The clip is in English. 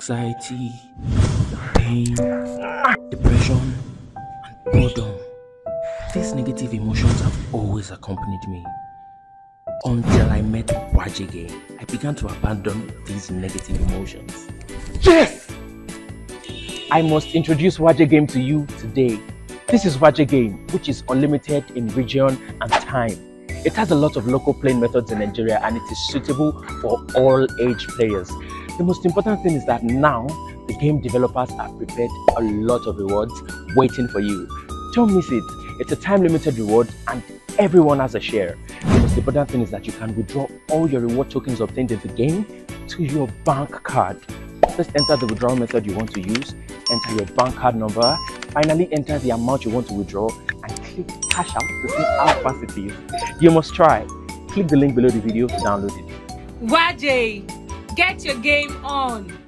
anxiety, pain, depression, and boredom. These negative emotions have always accompanied me. Until I met Wajige, I began to abandon these negative emotions. Yes! I must introduce Waje Game to you today. This is Waje Game, which is unlimited in region and time. It has a lot of local playing methods in Nigeria and it is suitable for all age players. The most important thing is that now the game developers have prepared a lot of rewards waiting for you. Don't miss it. It's a time limited reward and everyone has a share. The most important thing is that you can withdraw all your reward tokens obtained in the game to your bank card. First enter the withdrawal method you want to use, enter your bank card number, finally enter the amount you want to withdraw and click cash out to see how fast it is. You must try. Click the link below the video to download it. Waje, get your game on.